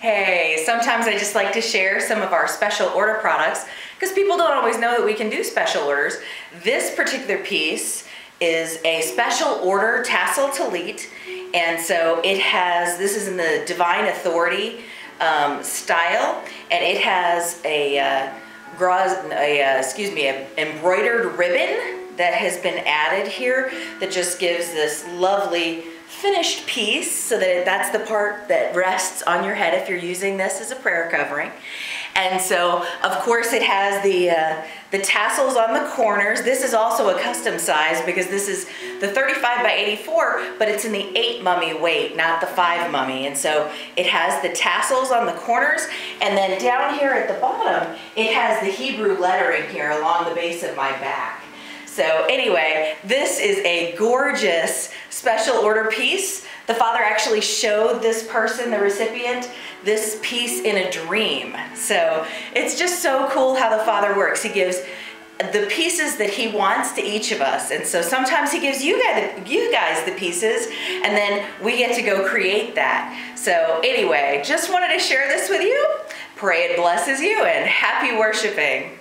Hey, sometimes I just like to share some of our special order products because people don't always know that we can do special orders. This particular piece is a special order tassel tallit and so it has, this is in the Divine Authority um, style and it has a, uh, a uh, excuse me, an embroidered ribbon that has been added here that just gives this lovely finished piece so that that's the part that rests on your head if you're using this as a prayer covering. And so, of course, it has the, uh, the tassels on the corners. This is also a custom size because this is the 35 by 84, but it's in the 8 momme weight, not the 5 momme. And so it has the tassels on the corners, and then down here at the bottom, it has the Hebrew lettering here along the base of my back. So anyway, this is a gorgeous special order piece. The father actually showed this person, the recipient, this piece in a dream. So it's just so cool how the father works. He gives the pieces that he wants to each of us. And so sometimes he gives you guys, you guys the pieces and then we get to go create that. So anyway, just wanted to share this with you. Pray it blesses you and happy worshiping.